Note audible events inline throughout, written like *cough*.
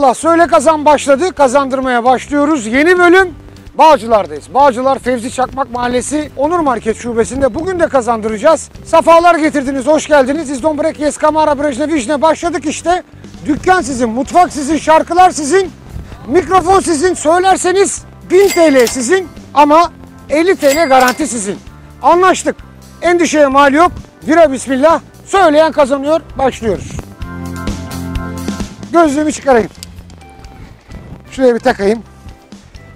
Eyvallah. Söyle kazan başladı. Kazandırmaya başlıyoruz. Yeni bölüm Bağcılar'dayız. Bağcılar Fevzi Çakmak Mahallesi Onur Market Şubesi'nde bugün de kazandıracağız. Safalar getirdiniz, hoş geldiniz. İzdombrek Yes Kamara Brejne Vijne başladık işte. Dükkan sizin, mutfak sizin, şarkılar sizin, mikrofon sizin. Söylerseniz 1000 TL sizin ama 50 TL garanti sizin. Anlaştık. Endişeye mal yok. Bira bismillah. Söyleyen kazanıyor. Başlıyoruz. Gözlüğümü çıkarayım. Şuraya bir takayım.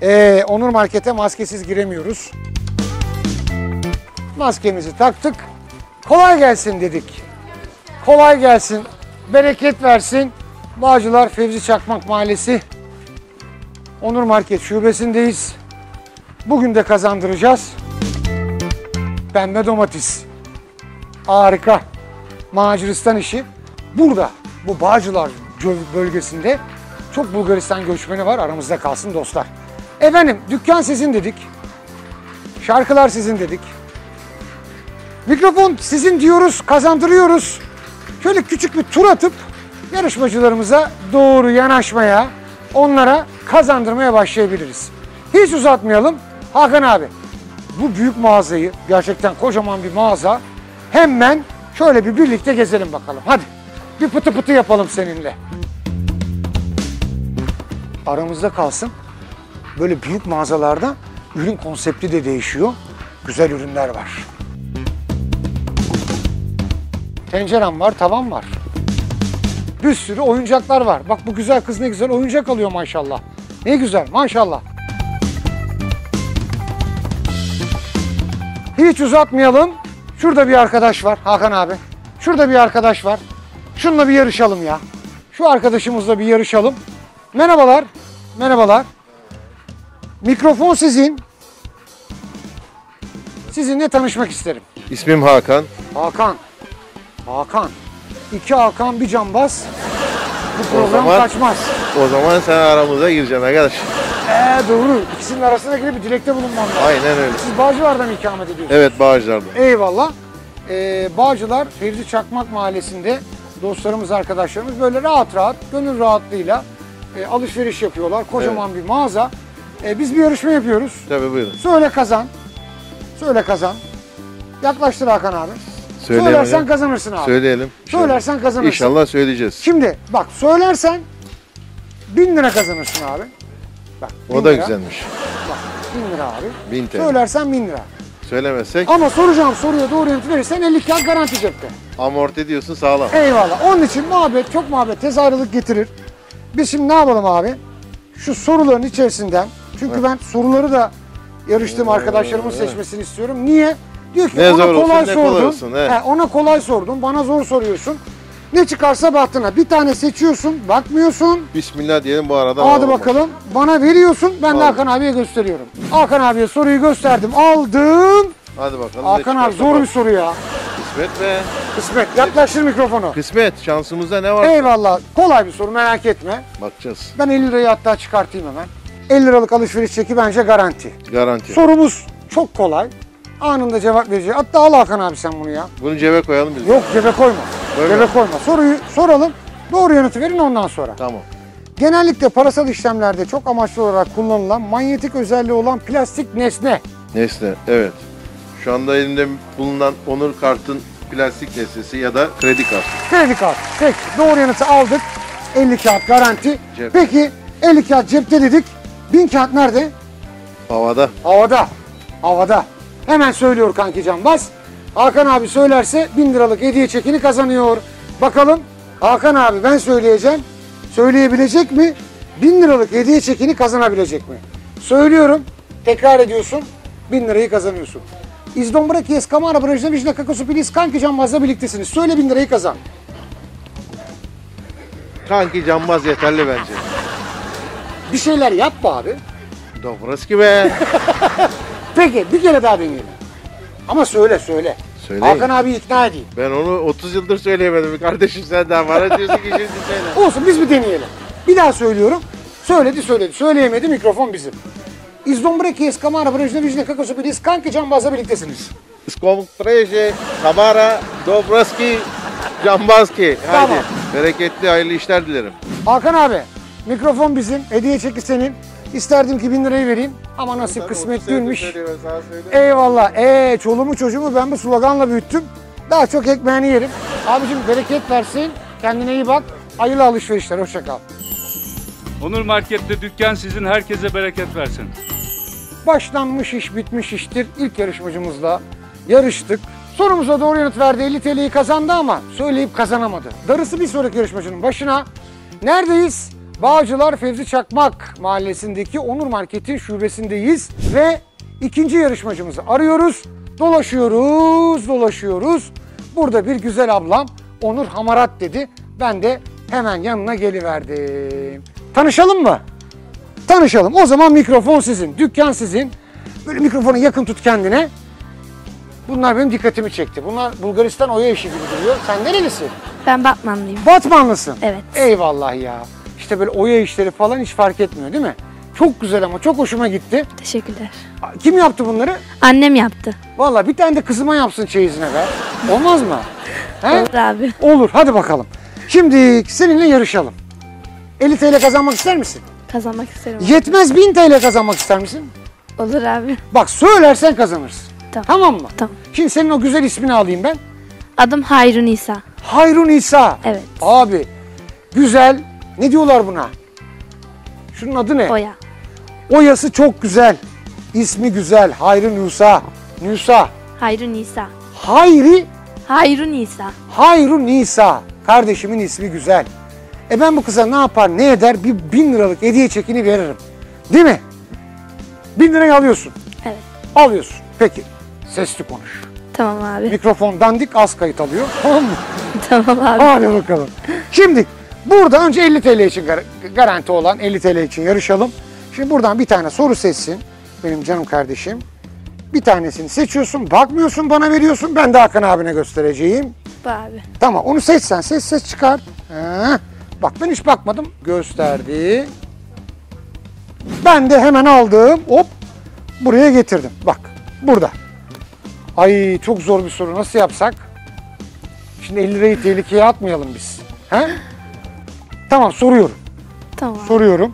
Ee, Onur Market'e maskesiz giremiyoruz. Maskemizi taktık. Kolay gelsin dedik. Kolay gelsin. Bereket versin. Bağcılar Fevzi Çakmak Mahallesi Onur Market şubesindeyiz. Bugün de kazandıracağız. Pembe domates. Harika. Macaristan işi. Burada bu Bağcılar bölgesinde çok Bulgaristan göçmeni var. Aramızda kalsın dostlar. Efendim dükkan sizin dedik. Şarkılar sizin dedik. Mikrofon sizin diyoruz, kazandırıyoruz. Şöyle küçük bir tur atıp yarışmacılarımıza doğru yanaşmaya, onlara kazandırmaya başlayabiliriz. Hiç uzatmayalım. Hakan abi, bu büyük mağazayı, gerçekten kocaman bir mağaza, hemen şöyle bir birlikte gezelim bakalım. Hadi bir pıtı pıtı yapalım seninle. Aramızda kalsın. Böyle büyük mağazalarda ürün konsepti de değişiyor. Güzel ürünler var. Tencerem var, tavan var. Bir sürü oyuncaklar var. Bak bu güzel kız ne güzel oyuncak alıyor maşallah. Ne güzel maşallah. Hiç uzatmayalım. Şurada bir arkadaş var Hakan abi. Şurada bir arkadaş var. Şununla bir yarışalım ya. Şu arkadaşımızla bir yarışalım. Merhabalar. Merhabalar. Mikrofon sizin. Sizinle tanışmak isterim. İsmim Hakan. Hakan. Hakan. İki Hakan bir cambaz. Bu program zaman- kaçmaz. O zaman sen aramıza gireceksin arkadaş. Ee doğru. İkisinin arasına girip bir dilekte bulunmam lazım. Aynen öyle. Siz Bağcılar'da mı ikamet ediyorsunuz? Evet Bağcılar'da. Eyvallah. Ee, Bağcılar Fevzi Çakmak Mahallesi'nde dostlarımız, arkadaşlarımız böyle rahat rahat, gönül rahatlığıyla e, alışveriş yapıyorlar. Kocaman bir mağaza. E, biz bir yarışma yapıyoruz. Tabii buyurun. Söyle kazan. Söyle kazan. Yaklaştır Hakan abi. Söyleyelim Söylersen hocam. kazanırsın abi. Söyleyelim. Söylersen kazanırsın. İnşallah söyleyeceğiz. Şimdi bak söylersen 1000 lira kazanırsın abi. Bak, bin O da lira. güzelmiş. Bak 1000 lira abi. 1000 TL. Söylersen 1000 lira. Söylemezsek Ama soracağım soruya doğru yanıt verirsen 50 kağıt garanti cepte. amorti diyorsun sağlam. Eyvallah. Onun için muhabbet çok muhabbet tezahürlük getirir. Biz şimdi ne yapalım abi? Şu soruların içerisinden çünkü ben soruları da yarıştığım arkadaşlarımın seçmesini istiyorum. Niye? Diyor ki Ne ona zor olsun, kolay ne sordun. kolay olsun, he. He, ona kolay sordun. Bana zor soruyorsun. Ne çıkarsa bahtına. Bir tane seçiyorsun, bakmıyorsun. Bismillah diyelim bu arada. Hadi alalım. bakalım. Bana veriyorsun. Ben de. Hakan abiye gösteriyorum. Hakan abiye soruyu gösterdim. Aldım. Hadi bakalım. ne Hakan abi çıkarsa zor bir bak. soru ya. Kısmet be. Kısmet. Yaklaştır mikrofonu. Kısmet. Şansımızda ne var? Eyvallah. Kolay bir soru merak etme. Bakacağız. Ben 50 lirayı hatta çıkartayım hemen. 50 liralık alışveriş çeki bence garanti. Garanti. Sorumuz çok kolay. Anında cevap verecek. Hatta al Hakan abi sen bunu ya. Bunu cebe koyalım biz. Yok cebe koyma. Böyle. Cebe koyma. Soruyu soralım. Doğru yanıtı verin ondan sonra. Tamam. Genellikle parasal işlemlerde çok amaçlı olarak kullanılan manyetik özelliği olan plastik nesne. Nesne. Evet. Şu anda elimde bulunan Onur Kart'ın plastik nesnesi ya da kredi kartı. Kredi kartı. Peki doğru yanıtı aldık. 50 kağıt garanti. Cep. Peki 50 kağıt cepte dedik. 1000 kağıt nerede? Havada. Havada. Havada. Hemen söylüyor kanki Canbaz. Hakan abi söylerse 1000 liralık hediye çekini kazanıyor. Bakalım Hakan abi ben söyleyeceğim. Söyleyebilecek mi? 1000 liralık hediye çekini kazanabilecek mi? Söylüyorum. Tekrar ediyorsun. 1000 lirayı kazanıyorsun. İzdombraki Eskamara Brajna Vijna Kakosu Pilis kanki Canbaz'la birliktesiniz. Söyle 1000 lirayı kazan. Kanki cambaz yeterli bence. Bir şeyler yap be abi. Dobroski be. *laughs* Peki bir kere daha deneyelim. Ama söyle söyle. Söyleyin. Hakan abi ikna edeyim. Ben onu 30 yıldır söyleyemedim. Kardeşim sen daha bana diyorsun ki şimdi söyle. Olsun biz bir deneyelim. Bir daha söylüyorum. Söyledi söyledi. Söyleyemedi mikrofon bizim. İzdombreki Eskamara Brejne Vijne Kakosu Pilis kanki Canbaz'la birliktesiniz. Skomtreje, Kamara, Dobroski, Cambaski. Haydi. Tamam. Bereketli, hayırlı işler dilerim. Hakan abi Mikrofon bizim. Hediye çeki senin. İsterdim ki bin lirayı vereyim. Ama nasip kısmet değilmiş. Eyvallah. Ee, çoluğumu çocuğumu ben bu sloganla büyüttüm. Daha çok ekmeğini yerim. Abicim bereket versin. Kendine iyi bak. Hayırlı alışverişler. Hoşça kal. Onur Market'te dükkan sizin herkese bereket versin. Başlanmış iş bitmiş iştir. İlk yarışmacımızla yarıştık. Sorumuza doğru yanıt verdi. 50 TL'yi kazandı ama söyleyip kazanamadı. Darısı bir sonraki yarışmacının başına. Neredeyiz? Bağcılar Fevzi Çakmak mahallesindeki Onur Market'in şubesindeyiz. Ve ikinci yarışmacımızı arıyoruz. Dolaşıyoruz, dolaşıyoruz. Burada bir güzel ablam Onur Hamarat dedi. Ben de hemen yanına geliverdim. Tanışalım mı? Tanışalım. O zaman mikrofon sizin, dükkan sizin. Böyle mikrofonu yakın tut kendine. Bunlar benim dikkatimi çekti. Bunlar Bulgaristan oya işi gibi duruyor. Sen nerelisin? Ben Batmanlıyım. Batmanlısın. Evet. Eyvallah ya. İşte böyle oya işleri falan hiç fark etmiyor değil mi? Çok güzel ama çok hoşuma gitti. Teşekkürler. Kim yaptı bunları? Annem yaptı. Vallahi bir tane de kızıma yapsın çeyizine be. Olmaz mı? He? Olur abi. Olur. Hadi bakalım. Şimdi seninle yarışalım. 50 TL kazanmak ister misin? Kazanmak isterim. Yetmez 1000 TL kazanmak ister misin? Olur abi. Bak söylersen kazanırsın. Tamam. Tamam mı? Tamam. Şimdi senin o güzel ismini alayım ben. Adım Hayrun İsa. Hayrun İsa. Evet. Abi güzel. Ne diyorlar buna? Şunun adı ne? Oya. Oyası çok güzel. İsmi güzel. Hayrun İsa. Nisa. Hayrun İsa. Hayri Hayrun İsa. Hayrun Nisa. Kardeşimin ismi güzel. E ben bu kıza ne yapar ne eder bir bin liralık hediye çekini veririm. Değil mi? Bin lirayı alıyorsun. Evet. Alıyorsun. Peki. Sesli konuş. Tamam abi. Mikrofon dandik az kayıt alıyor. *laughs* Tamam mı? tamam abi. Hadi bakalım. Şimdi burada önce 50 TL için gar- garanti olan 50 TL için yarışalım. Şimdi buradan bir tane soru seçsin benim canım kardeşim. Bir tanesini seçiyorsun, bakmıyorsun bana veriyorsun. Ben de Hakan abine göstereceğim. Abi. Tamam onu seçsen ses ses çıkar. Ha, Bak ben hiç bakmadım. Gösterdi. Ben de hemen aldım. Hop buraya getirdim. Bak burada. Ay çok zor bir soru. Nasıl yapsak? Şimdi 50 lirayı tehlikeye atmayalım biz. He? Tamam soruyorum. Tamam. Soruyorum.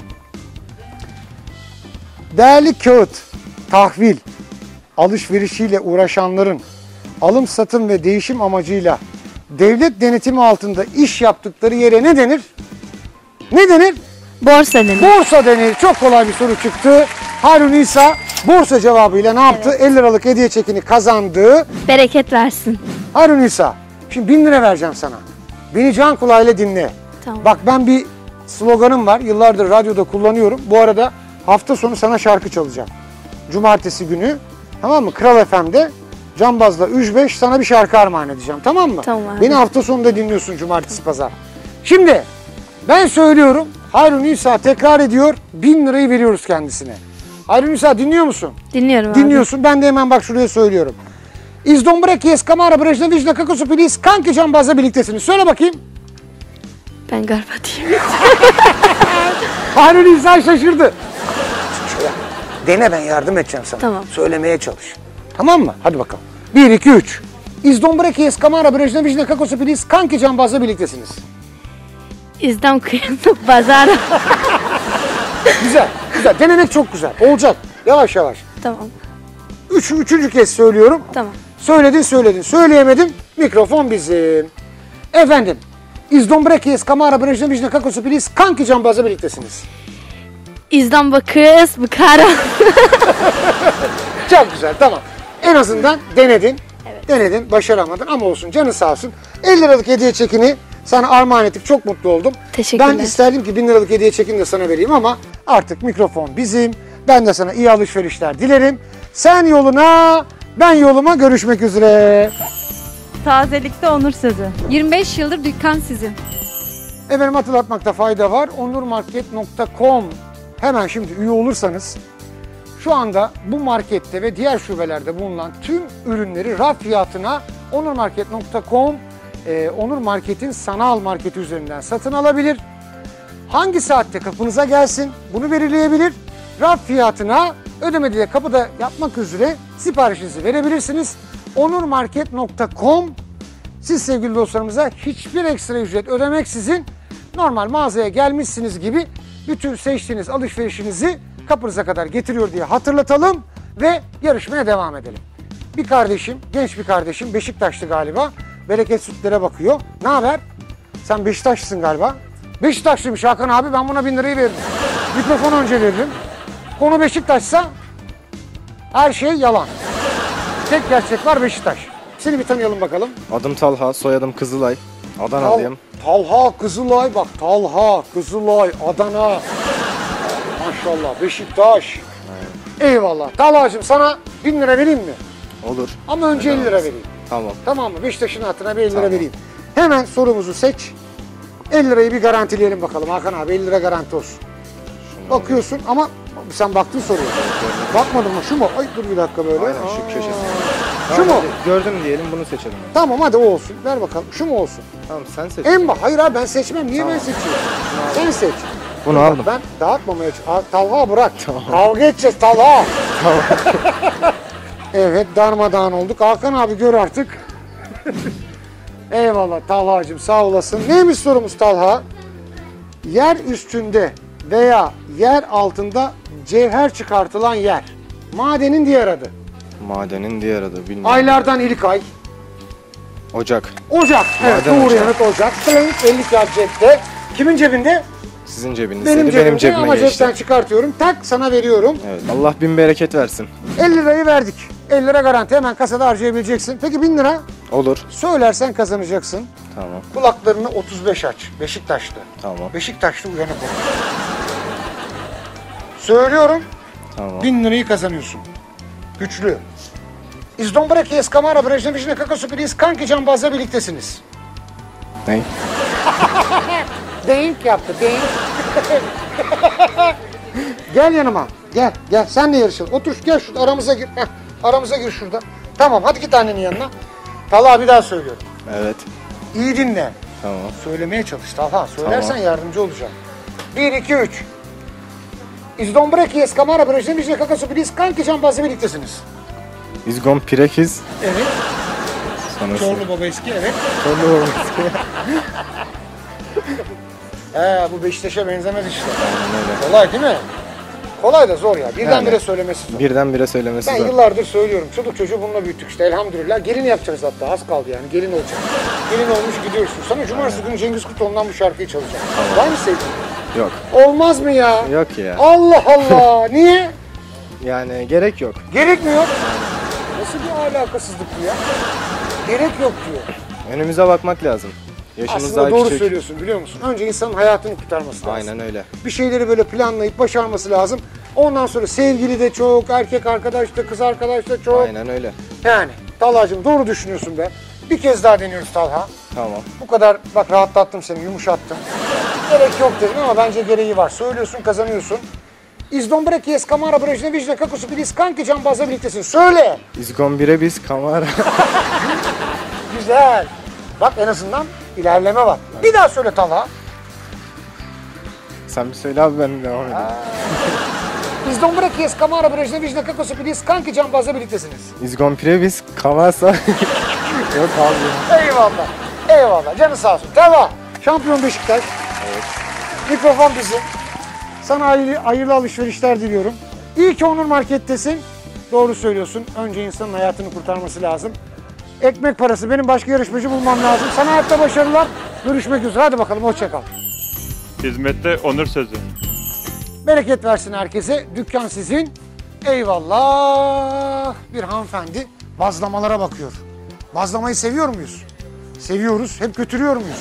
Değerli kağıt, tahvil, alışverişiyle uğraşanların alım satım ve değişim amacıyla devlet denetimi altında iş yaptıkları yere ne denir? Ne denir? Borsa denir. Borsa denir. Çok kolay bir soru çıktı. Harun İsa borsa cevabıyla ne yaptı? 50 liralık hediye çekini kazandı. Bereket versin. Harun İsa, şimdi bin lira vereceğim sana. Beni can kulağıyla dinle. Tamam. Bak ben bir sloganım var. Yıllardır radyoda kullanıyorum. Bu arada hafta sonu sana şarkı çalacağım. Cumartesi günü. Tamam mı? Kral FM'de Cambaz'la 3-5 sana bir şarkı armağan edeceğim. Tamam mı? Tamam. Beni hafta sonunda dinliyorsun cumartesi pazar. Şimdi ben söylüyorum. Hayrun İsa tekrar ediyor. Bin lirayı veriyoruz kendisine. Hayrun İsa dinliyor musun? Dinliyorum abi. Dinliyorsun. Ben de hemen bak şuraya söylüyorum. İz Dombreki, Eskamara, Brejna, Vijna, Kakosu, Pilis, Kanki Cambaz'la birliktesiniz. Söyle bakayım. Ben galiba diyeyim. *laughs* Harun İsa şaşırdı. Şöyle, dene ben yardım edeceğim sana. Tamam. Söylemeye çalış. Tamam mı? Hadi bakalım. 1, 2, 3. İz Dombreki, Eskamara, Brejna, Vijna, Kakosu, Pilis, Kanki Cambaz'la birliktesiniz. İzdam kıyımlı pazar. *laughs* Güzel, güzel. Denemek çok güzel. Olacak. Yavaş yavaş. tamam. Üç, üçüncü kez söylüyorum. Tamam. Söyledin söyledin. Söyleyemedim. Mikrofon bizim. Efendim. İz Dombreki, Eskamara, Brejna, Vijna, Kakosu, Pilis, Kanki Cambaz'la birliktesiniz. İzdam bakız bıkara. *laughs* Çok güzel tamam. En azından denedin. Denedin, başaramadın ama olsun canı sağ olsun. 50 liralık hediye çekini sana armağan ettik. Çok mutlu oldum. Teşekkürler. Ben isterdim ki 1000 liralık hediye çekini de sana vereyim ama artık mikrofon bizim. Ben de sana iyi alışverişler dilerim. Sen yoluna, ben yoluma görüşmek üzere. Tazelikte onur sözü. 25 yıldır dükkan sizin. Efendim hatırlatmakta fayda var. onurmarket.com hemen şimdi üye olursanız şu anda bu markette ve diğer şubelerde bulunan tüm ürünleri raf fiyatına onurmarket.com e, Onur Market'in sanal marketi üzerinden satın alabilir. Hangi saatte kapınıza gelsin bunu belirleyebilir. Raf fiyatına ödemede de kapıda yapmak üzere siparişinizi verebilirsiniz. onurmarket.com siz sevgili dostlarımıza hiçbir ekstra ücret ödemeksizin normal mağazaya gelmişsiniz gibi bütün seçtiğiniz alışverişinizi kapınıza kadar getiriyor diye hatırlatalım ve yarışmaya devam edelim. Bir kardeşim, genç bir kardeşim Beşiktaşlı galiba. Bereket sütlere bakıyor. Ne haber? Sen Beşiktaşlısın galiba. Beşiktaşlıymış Hakan abi ben buna bin lirayı veririm. Mikrofonu önce veririm. Konu Beşiktaş'sa her şey yalan. Tek gerçek var Beşiktaş. Seni bir tanıyalım bakalım. Adım Talha, soyadım Kızılay. Tal- Adanalıyım. Talha, Kızılay bak. Talha, Kızılay, Adana. Maşallah Beşiktaş. Eyvallah. Talha'cığım sana bin lira vereyim mi? Olur. Ama önce 50 lira vereyim. Tamam. Tamam mı? Beşiktaş'ın hatırına bir 50 lira Tamam. vereyim. Hemen sorumuzu seç. 50 lirayı bir garantileyelim bakalım Hakan abi. 50 lira garanti olsun. Bakıyorsun ama sen baktın soruya. Bakmadın mı? Şu mu? Ay dur bir dakika böyle. Aynen şu köşesi. Şu Tamam, mu? Gördüm diyelim bunu seçelim. Tamam hadi o olsun. Ver bakalım. Şu mu olsun? Tamam sen seç. En bak. Hayır abi ben seçmem. Niye ben seçiyorum? Sen seç. Bunu aldım. Ben dağıtmamaya Talha bırak. Kavga edeceğiz Talha. *laughs* evet darmadağın olduk. Hakan abi gör artık. Eyvallah Talha'cığım sağ olasın. Neymiş sorumuz Talha? Yer üstünde veya yer altında cevher çıkartılan yer. Madenin diğer adı. Madenin diğer adı bilmiyorum. Aylardan ilk ay. Ocak. Ocak. Evet Maden doğru ocağı. yanıt Ocak. Kılınç 50 kağıt cepte. Kimin cebinde? Sizin cebinizde. Benim Benim, cebime ama geçti. cepten çıkartıyorum. Tak sana veriyorum. Evet. Allah bin bereket versin. 50 lirayı verdik. 50 lira garanti hemen kasada harcayabileceksin. Peki 1000 lira Olur. söylersen kazanacaksın. Tamam. Kulaklarını 35 aç. Beşiktaşlı. Tamam. Beşiktaşlı uyanık ol. Söylüyorum Tamam. 1000 lirayı kazanıyorsun. Güçlü. İzdombraki Eskamara Brejnevic'le Kakasu Pilis Kanki Cambaz'la birliktesiniz. Ne? *laughs* Denk yaptı, denk. *laughs* gel yanıma. Gel, gel. Senle yarışalım. Otur, gel şurada aramıza gir. Heh, aramıza gir şurada. Tamam, hadi git annenin yanına. Talha bir daha söylüyorum. Evet. İyi dinle. Tamam. Söylemeye çalış Talha. Söylersen Tamam. yardımcı olacağım. 1, 2, 3. İzdombreki Eskamara Brejnevic'le Kakasu Pilis Kanki Cambaz'la birliktesiniz. İzgon Pirekiz. Evet. Sonrası. Çorlu baba eski, evet. Çorlu olması. *laughs* He, bu Beşiktaş'a benzemez işte. Aynen öyle. Kolay değil mi? Kolay da zor ya. Birdenbire Yani. söylemesi zor. Birdenbire söylemesi Ben zor. yıllardır söylüyorum. Çocuk çocuğu bununla büyüttük işte elhamdülillah. Gelin yapacağız hatta az kaldı yani. Gelin olacak. Gelin olmuş gidiyorsun. Sana cumartesi günü Cengiz Kurtoğlu'ndan bu şarkıyı çalacağım. Var mı sevdiğin? Yok. Olmaz mı ya? Yok ya. Allah Allah. *laughs* Niye? Yani gerek yok. Gerekmiyor. Nasıl bir alakasızlık bu ya? Gerek yok diyor. Önümüze bakmak lazım. Yaşımız Aslında daha doğru küçük. söylüyorsun biliyor musun? Önce insanın hayatını kurtarması lazım. Aynen öyle. Bir şeyleri böyle planlayıp başarması lazım. Ondan sonra sevgili de çok, erkek arkadaş da, kız arkadaş da çok. Aynen öyle. Yani Talha'cığım doğru düşünüyorsun be. Bir kez daha deniyoruz Talha. Tamam. Bu kadar bak rahatlattım seni, yumuşattım. Gerek yok dedim ama bence gereği var. Söylüyorsun, kazanıyorsun. İzdombreki Eskamara Brejnevic'le Kakosu Pilis Kanki Cambaz'la birliktesin. Söyle. İzgon bire biz kamera. *laughs* Güzel. Bak en azından ilerleme var. Bir daha söyle Talha. Sen bir söyle abi ben devam edeyim. İzdombreki Eskamara Brejnevic'le Kakosu Pilis Kanki Cambaz'la birliktesiniz. İzgon pire biz kamasa. *laughs* Yok abi. Eyvallah. Eyvallah. Canı sağ olsun. Talha. Şampiyon Beşiktaş. Mikrofon bizim. Sana hayırlı, hayırlı alışverişler diliyorum. İyi ki Onur Market'tesin. Doğru söylüyorsun. Önce insanın hayatını kurtarması lazım. Ekmek parası. Benim başka yarışmacı bulmam lazım. Sana hayatta başarılar. Görüşmek üzere. Hadi bakalım. Hoşça kal. Hizmette onur sözü. Bereket versin herkese. Dükkan sizin. Eyvallah. Bir hanımefendi bazlamalara bakıyor. Bazlamayı seviyor muyuz? Seviyoruz. Hep götürüyor muyuz?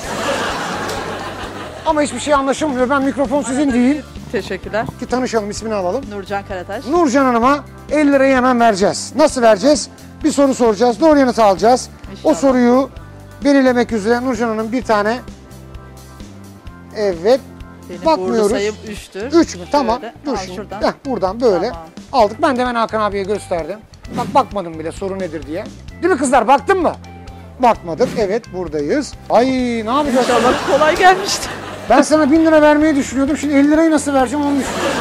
Ama hiçbir şey anlaşılmıyor. Ben mikrofon sizin değil. Teşekkürler. Ki tanışalım ismini alalım. Nurcan Karataş. Nurcan Hanım'a 50 lirayı hemen vereceğiz. Nasıl vereceğiz? Bir soru soracağız. Doğru yanıtı alacağız. O İnşallah. soruyu belirlemek üzere Nurcan Hanım bir tane Evet. Benim Bakmıyoruz. sayım 3'tür. 3 mü? Tamam. Dur şimdi. şuradan. Heh, buradan böyle Tamam. aldık. Ben de hemen Hakan abiye gösterdim. Bak bakmadım bile soru nedir diye. Değil mi kızlar? Baktın mı? Bakmadık. Evet buradayız. Ay ne yapacağız? İnşallah kolay gelmişti. Ben sana 1000 lira vermeyi düşünüyordum. Şimdi 50 lirayı nasıl vereceğim onu düşünüyorum.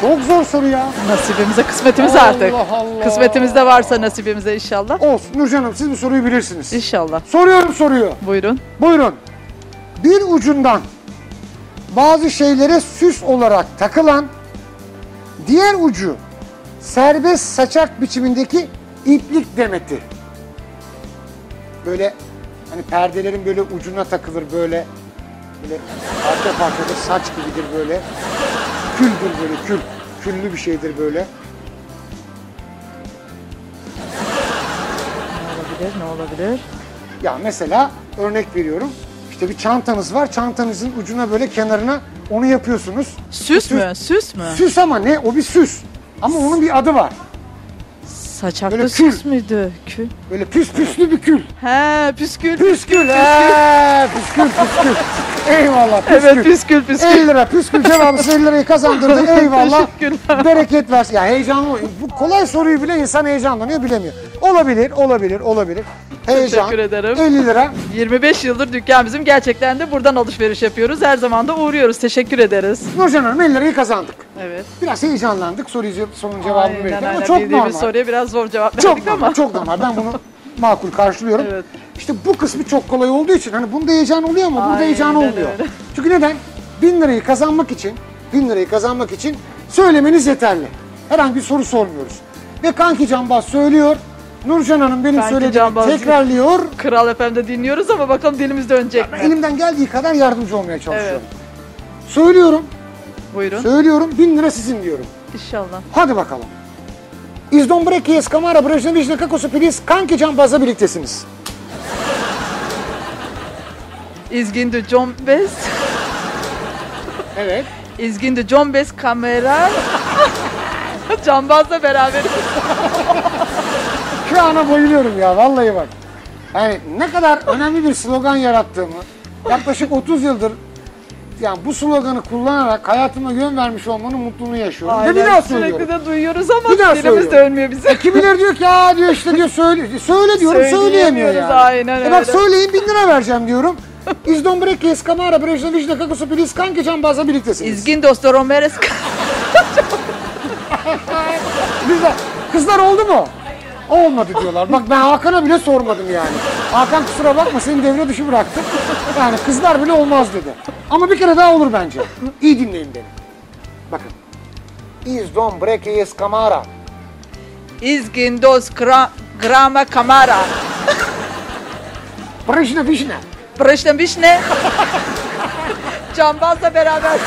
Çok zor soru ya. Nasibimize, kısmetimiz Allah artık. Allah. Kısmetimizde varsa nasibimize inşallah. Olsun Nurcan Hanım siz bu soruyu bilirsiniz. İnşallah. Soruyorum soruyu. Buyurun. Buyurun. Bir ucundan bazı şeylere süs olarak takılan, diğer ucu serbest saçak biçimindeki iplik demeti. Böyle hani perdelerin böyle ucuna takılır böyle böyle parça parça da saç gibidir böyle. Küldür böyle kül. Küllü bir şeydir böyle. Ne olabilir, ne olabilir? Ya mesela örnek veriyorum. İşte bir çantanız var. Çantanızın ucuna böyle kenarına onu yapıyorsunuz. Süs mü? Süs mü? Süs ama ne? O bir süs. Ama onun bir adı var. Saçaklı Böyle süs kül. müydü? Kül. Böyle püs püslü bir kül. He, püskül. Püskül. Eee, püskül püskül. *laughs* Eyvallah püskül. Evet, püskül, püskül. 50 lira püskül cevabı *laughs* 50 lirayı kazandırdı. Eyvallah. Teşekkürler. *laughs* Bereket versin. Ya heyecanlı. Bu kolay soruyu bile insan heyecanlanıyor bilemiyor. Olabilir, olabilir, olabilir. Heyecan. Teşekkür ederim. 50 lira. 25 yıldır dükkan bizim. Gerçekten de buradan alışveriş yapıyoruz. Her zaman da uğruyoruz. Teşekkür ederiz. Nurcan Hanım 50 lirayı kazandık. Evet. Biraz heyecanlandık. Soruyu sorunun cevabını Aynen verirken ama öyle. çok Bildiğimiz normal. soruya biraz zor cevap verdik Çok ama. normal, çok normal. Ben bunu makul karşılıyorum. Evet. İşte bu kısmı çok kolay olduğu için hani bunda heyecan oluyor ama burada Aynen heyecan olmuyor. öyle. Çünkü neden? 1000 lirayı kazanmak için, 1000 lirayı kazanmak için söylemeniz yeterli. Herhangi bir soru sormuyoruz. Ve Kanki Canbaz söylüyor. Nurcan Hanım benim Kanki söylediğimi Canbaz. tekrarlıyor. Kral FM'de dinliyoruz ama bakalım dilimiz dönecek mi? elimden geldiği kadar yardımcı olmaya çalışıyorum. Söylüyorum, Buyurun. söylüyorum 1000 lira sizin diyorum. İnşallah. Hadi bakalım. İzdon Brekies, Kamara, Brejnevic, Kakosu, Pilis, Kanki Canbaz'la birliktesiniz. İzgindi Combes. Evet. İzgindi Combes kamera. *laughs* Cambazla beraberiz. Şu ana bayılıyorum ya vallahi bak. Yani ne kadar önemli bir slogan yarattığımı yaklaşık 30 yıldır yani bu sloganı kullanarak hayatıma yön vermiş olmanın mutluluğunu yaşıyorum. Ve bir Aynen. daha Sürekli söylüyorum. de duyuyoruz ama Bir daha dilimiz dönmüyor bize. Kimileri diyor ki ya diyor işte diyor söyle, söyle diyorum söyleyemiyor yani. aynen E bak öyle. söyleyin bin lira vereceğim diyorum. İzdon Brekies, Kamara, Brejnevic, Kakosu, Pilis, Kanki Canbaz'la birliktesiniz. İzgindos de Romeres. *laughs* Güzel. Kızlar oldu mu? Olmadı diyorlar. Bak ben Hakan'a bile sormadım yani. Hakan kusura bakma seni devre dışı bıraktım. Yani kızlar bile olmaz dedi. Ama bir kere daha olur bence. İyi dinleyin beni. Bakın. Iz don brekejes kamara. İzgindos gra, grama kamara. Prışna vişne. Prıştın vişne. Cambazla beraber.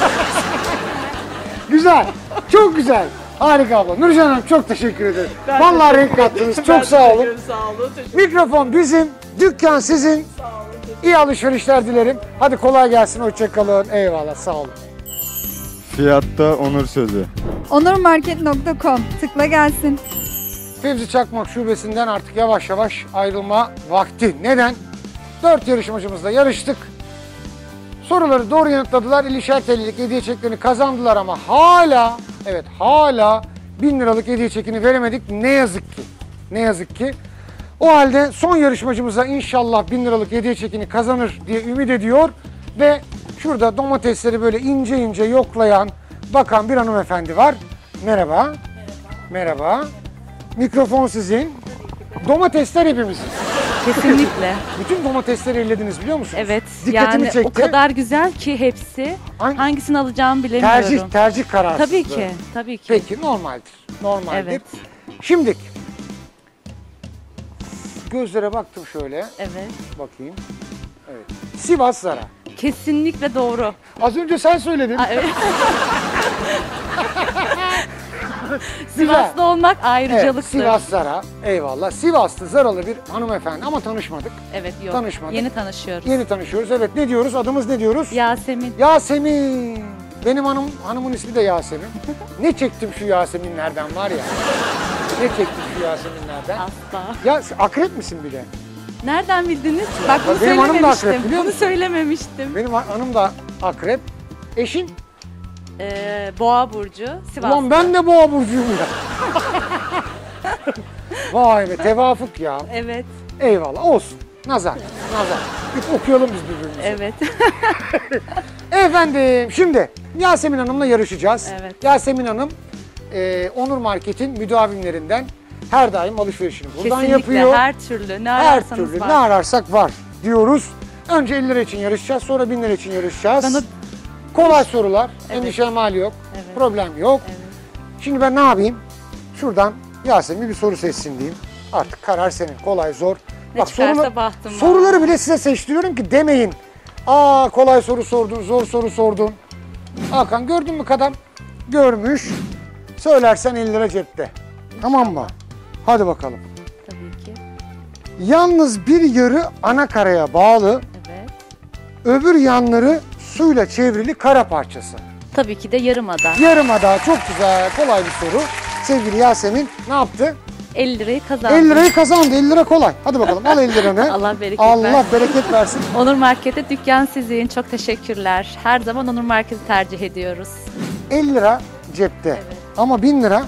Güzel. Çok güzel. Harika abla. Nurcan Hanım çok teşekkür ederim. Ben Vallahi teşekkür renk kattınız. Ben Çok sağ olun. Sağ olun. Mikrofon bizim, dükkan sizin. İyi alışverişler dilerim. Hadi kolay gelsin, hoşçakalın. Eyvallah, sağ olun. Fiyatta onur sözü. Onurmarket.com tıkla gelsin. Fevzi Çakmak Şubesi'nden artık yavaş yavaş ayrılma vakti. Neden? Dört yarışmacımızla yarıştık. Soruları doğru yanıtladılar. İlişer TL'lik hediye çeklerini kazandılar ama hala, evet hala bin liralık hediye çekini veremedik. Ne yazık ki. Ne yazık ki. O halde son yarışmacımıza inşallah bin liralık hediye çekini kazanır diye ümit ediyor. Ve şurada domatesleri böyle ince ince yoklayan, bakan bir hanımefendi var. Merhaba. Merhaba. Mikrofon sizin. Domatesler hepimizin. Kesinlikle. *laughs* Bütün domatesleri ellediniz biliyor musunuz? Evet. Dikkatimi yani çekti. o kadar güzel ki hepsi. Hangi- Hangisini alacağımı bilemiyorum. tercih, tercih kararsızlığı. Tabii ki. Tabii ki. Peki normaldir. Normaldir. Evet. Şimdi gözlere baktım şöyle. Evet. Bakayım. Evet. Sivas Zara. Kesinlikle doğru. Az önce sen söyledin. Aa, evet. *laughs* Sivaslı olmak Evet, ayrıcalıktır. Sivas Zara. Eyvallah. Sivaslı Zaralı bir hanımefendi ama tanışmadık. Evet yok. Tanışmadık. Yeni tanışıyoruz. Yeni tanışıyoruz. Evet ne diyoruz? Adımız ne diyoruz? Yasemin. Yasemin. Benim hanım hanımın ismi de Yasemin. *laughs* ne çektim şu Yaseminlerden var ya. Ne çektim şu Yaseminlerden. Asla. Ya akrep misin bir de? Nereden bildiniz? Bak bunu Benim hanım da akrep, söylememiştim. biliyor Bunu söylememiştim. Benim hanım da akrep. Eşin? Ee, Boğa burcu. Sivas. Ulan ben de boğa burcuyum ya. *laughs* Vay be tevafuk ya. Evet. Eyvallah olsun. Nazar. Nazar. Bir okuyalım biz birbirimizi. Evet. *laughs* Efendim şimdi Yasemin Hanım'la yarışacağız. Evet. Yasemin Hanım e, Onur Market'in müdavimlerinden her daim alışverişini buradan Kesinlikle yapıyor. her türlü ne Her ararsanız türlü var. ne ararsak var diyoruz. Önce 50 lira için yarışacağız sonra 1000 lira için yarışacağız. Bana Kolay sorular. Evet. Endişe mali yok. Evet. Problem yok. Evet. Şimdi ben ne yapayım? Şuradan Yasemin bir soru seçsin diyeyim. Artık karar senin. Kolay, zor. Ne çıkarsa sorular- soruları bile size seçtiriyorum ki demeyin. Aa kolay soru sordun, zor soru sordun. Hakan gördün mü kadam? Görmüş. Söylersen 50 lira cepte. Tamam mı? Hadi bakalım. Tabii ki. Yalnız bir yarı ana karaya bağlı, Evet. öbür yanları suyla çevrili kara parçası. Tabii ki de yarımada. Yarımada çok güzel, kolay bir soru. Sevgili Yasemin ne yaptı? 50 lirayı kazandım. 50 lirayı kazandı. 50 lira kolay. Hadi bakalım al 50 liranı. *laughs* Allah bereket Allah versin. bereket versin. *laughs* Onur Market'te dükkan sizin. Çok teşekkürler. Her zaman Onur Market'i tercih ediyoruz. 50 lira cepte. Ama 1000 lira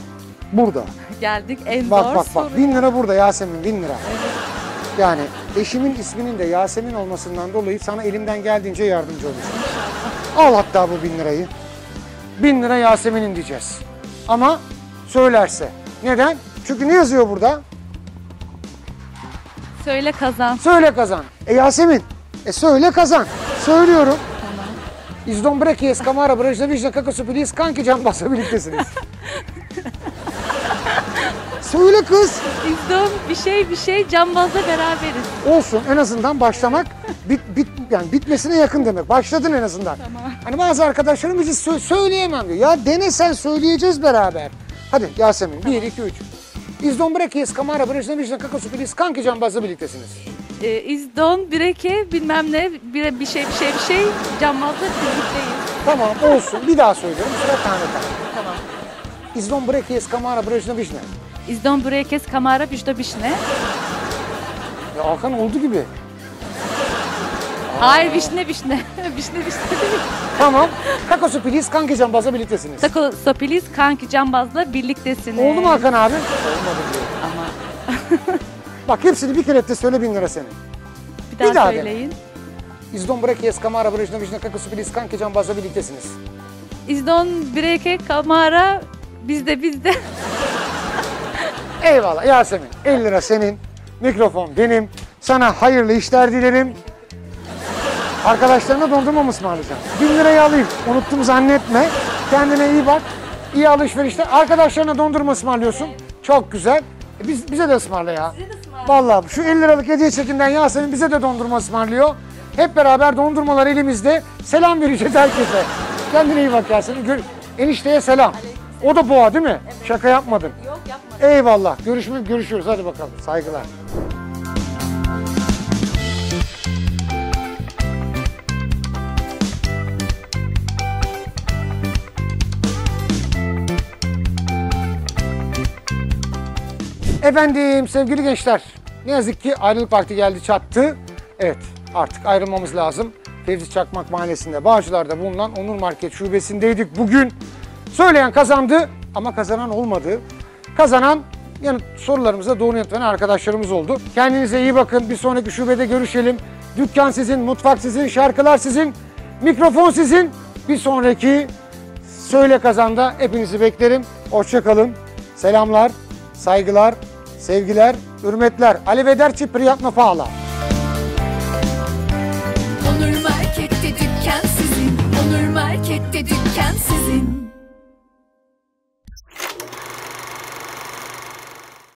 burada. Geldik en Bak zor bak bak. soru. 1000 lira burada Yasemin 1000 lira. Yani eşimin isminin de Yasemin olmasından dolayı sana elimden geldiğince yardımcı olacağım. Al hatta bu 1000 lirayı. 1000 lira Yasemin'in diyeceğiz. Ama söylerse. Neden? Çünkü ne yazıyor burada? Söyle kazan. Söyle kazan. E Yasemin, e söyle kazan. Söylüyorum. Tamam. İzdon Brekiyes, Kamara, Brajda, Vijda, Kakası, Pilis, Kanki, Can Bas'a birliktesiniz. *laughs* söyle kız. İzdom bir şey bir şey cambazla beraberiz. Olsun en azından başlamak bit, bit, yani bitmesine yakın demek. Başladın en azından. Hani bazı arkadaşlarım bizi sö- söyleyemem diyor. Ya dene sen söyleyeceğiz beraber. Hadi Yasemin 1, 2, 3. İzdon Brekiyes, Kamara, Brajda, Vijda, Kakası, Pilis, Kanki, Can Bas'la birliktesiniz. Ee, İzdon, Breke bilmem ne bir, bir şey bir şey bir şey cambazla birlikteyiz. Tamam olsun. Bir daha söylüyorum. Sefer tane tane. Tamam. İzdon Brekiyes, Kamara, Brajda, İzdon, Brekes, Kamara, Bijda, Bişne. Ya Hakan oldu gibi. Hayır Vişne, Vişne. Vişne, *laughs* Vişne değil. Tamam. Kakosu Pilis, Kanki, Can Bas'la birliktesiniz. Sako, Sopilis, Kanki, Cambaz'la birliktesiniz. Oldu mu Hakan abi? Olmadı diyor. Ama *laughs* Bak hepsini bir kere de söyle bin lira senin. bir daha, Bir daha söyleyin. İzdon Brekiyes, Kamara, Brajda, Vijda, Kakosu Pilis, Kanki, Can Bas'la birliktesiniz. İzdon, Breke, Kamara, bizde bizde. *laughs* Eyvallah Yasemin. 50 lira senin. Mikrofon benim. Sana hayırlı işler dilerim. Arkadaşlarına dondurma mı ısmarlayacağım? 1000 lirayı alayım. Unuttum zannetme. Kendine iyi bak. İyi alışverişler. Arkadaşlarına dondurma ısmarlıyorsun. Çok güzel. E biz, bize de ısmarla ya. Vallahi şu 50 liralık hediye çekinden Yasemin bize de dondurma ısmarlıyor. Hep beraber dondurmalar elimizde. Selam vereceğiz herkese. Kendine iyi bak Yasemin. Gör- Enişteye selam. O da boğa değil mi? Şaka yapmadın. Yok yapma. Eyvallah. Görüşmek görüşürüz. Hadi bakalım. Saygılar. Efendim sevgili gençler. Ne yazık ki ayrılık vakti geldi çattı. Evet artık ayrılmamız lazım. Fevzi Çakmak Mahallesi'nde Bağcılar'da bulunan Onur Market şubesindeydik bugün. Söyleyen kazandı ama kazanan olmadı. Kazanan yanıt sorularımıza doğru yanıt veren arkadaşlarımız oldu. Kendinize iyi bakın. Bir sonraki şubede görüşelim. Dükkan sizin, mutfak sizin, şarkılar sizin, mikrofon sizin. Bir sonraki Söyle Kazan'da hepinizi beklerim. Hoşçakalın. Selamlar, saygılar, sevgiler, hürmetler. Ali Vederci Priyatna Pahala. Onur